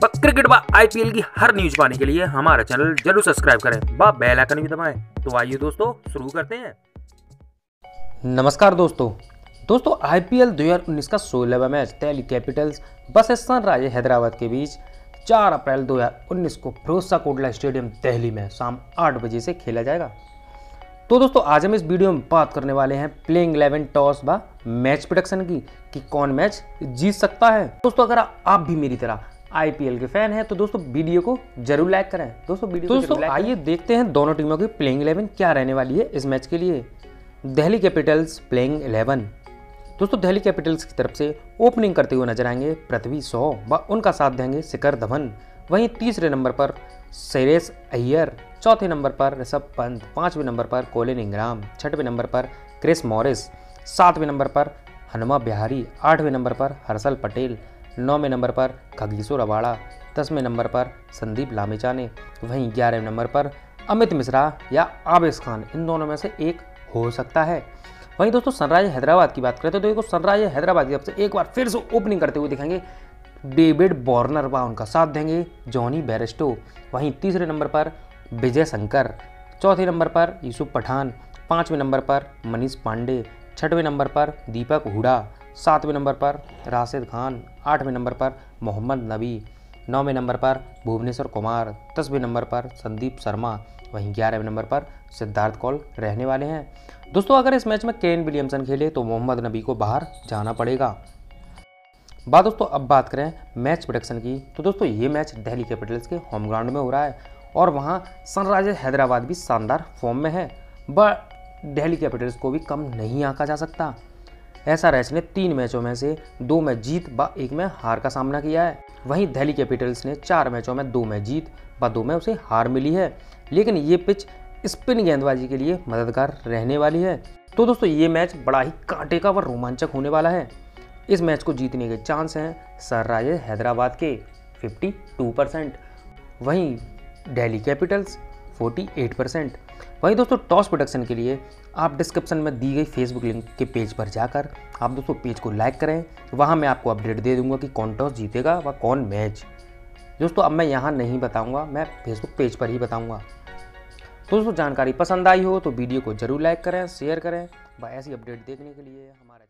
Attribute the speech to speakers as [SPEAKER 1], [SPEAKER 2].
[SPEAKER 1] Cricket व IPL की हर news पाने के लिए हमारा चैनल ज़रूर सब्सक्राइब करें व बेल आइकन भी दबाएँ। तो आइए दोस्तों, शुरू करते हैं।
[SPEAKER 2] नमस्कार दोस्तों। दोस्तों, आईपीएल 2019 का सोलहवा मैच दिल्ली कैपिटल्स बस सनराइजर हैदराबाद के बीच 4 अप्रैल 2019 को फिरोजा कोटला स्टेडियम दिल्ली में शाम 8 बजे से खेला जाएगा। तो दोस्तों, आज हम इस वीडियो में बात करने वाले हैं प्लेइंग 11 टॉस व मैच प्रोडक्शन की कि कौन मैच जीत सकता है। दोस्तों, अगर आप भी मेरी तरह आईपीएल के फ़ैन हैं तो दोस्तों वीडियो को ज़रूर लाइक करें। दोस्तों वीडियो तो दोस्तों आइए देखते हैं दोनों टीमों की प्लेइंग 11 क्या रहने वाली है इस मैच के लिए। दिल्ली कैपिटल्स प्लेइंग 11 दोस्तों दिल्ली कैपिटल्स की तरफ़ से ओपनिंग करते हुए नज़र आएँगे पृथ्वी सौ व उनका साथ देंगे शिखर धवन। वहीं तीसरे नंबर पर सैरेश अय्यर चौथे नंबर पर ऋषभ पंत पाँचवें नंबर पर कोलिन इंग्राम छठवें नंबर पर क्रिस मॉरिस सातवें नंबर पर हनुमा बिहारी आठवें नंबर पर हर्षल पटेल नौवें नंबर पर खगीसुर अवाड़ा दसवें नंबर पर संदीप लामिचाने, वहीं ग्यारहवें नंबर पर अमित मिश्रा या आबिस खान, इन दोनों में से एक हो सकता है। वहीं दोस्तों सनराइज हैदराबाद की बात करें तो देखो सनराइज हैदराबाद की तरफ़ से एक बार फिर से ओपनिंग करते हुए दिखेंगे। डेविड बॉर्नर व उनका साथ देंगे, जॉनी बैरिस्टो। वहीं तीसरे नंबर पर विजय शंकर, चौथे नंबर पर यूसुफ पठान, पाँचवें नंबर पर मनीष पांडे, छठवें नंबर पर दीपक हुडा सातवें नंबर पर राशिद खान, आठवें नंबर पर मोहम्मद नबी, नौवें नंबर पर भुवनेश्वर कुमार, दसवें नंबर पर संदीप शर्मा, वहीं ग्यारहवें नंबर पर सिद्धार्थ कौल रहने वाले हैं। दोस्तों, अगर इस मैच में केन विलियमसन खेले तो मोहम्मद नबी को बाहर जाना पड़ेगा। बात दोस्तों, अब बात करें मैच प्रोडक्शन की। तो दोस्तों, ये मैच दिल्ली कैपिटल्स के होम ग्राउंड में हो रहा है और वहाँ सनराइजर हैदराबाद भी शानदार फॉर्म में है। बट दिल्ली कैपिटल्स को भी कम नहीं आंका जा सकता। ऐसा रैच ने तीन मैचों में से दो में जीत व एक में हार का सामना किया है। वहीं दिल्ली कैपिटल्स ने चार मैचों में दो में जीत व दो में उसे हार मिली है। लेकिन ये पिच स्पिन गेंदबाजी के लिए मददगार रहने वाली है। तो दोस्तों, ये मैच बड़ा ही कांटे का व रोमांचक होने वाला है। इस मैच को जीतने के चांस हैं सनराइजर हैदराबाद के 52 परसेंट वहीं दिल्ली कैपिटल्स 48 परसेंट वहीं दोस्तों, टॉस प्रोडक्शन के लिए आप डिस्क्रिप्शन में दी गई फेसबुक लिंक के पेज पर जाकर आप दोस्तों पेज को लाइक करें, वहाँ मैं आपको अपडेट दे दूँगा कि कौन टॉस जीतेगा व कौन मैच दोस्तों, अब मैं यहाँ नहीं बताऊँगा, मैं फेसबुक पेज पर ही बताऊँगा। दोस्तों, जानकारी पसंद आई हो तो वीडियो को ज़रूर लाइक करें शेयर करें व ऐसी अपडेट देखने के लिए हमारा